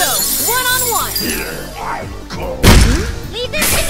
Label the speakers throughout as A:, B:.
A: go! One on one! Here I come! Hmm?
B: Leave this to me!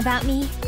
B: about me?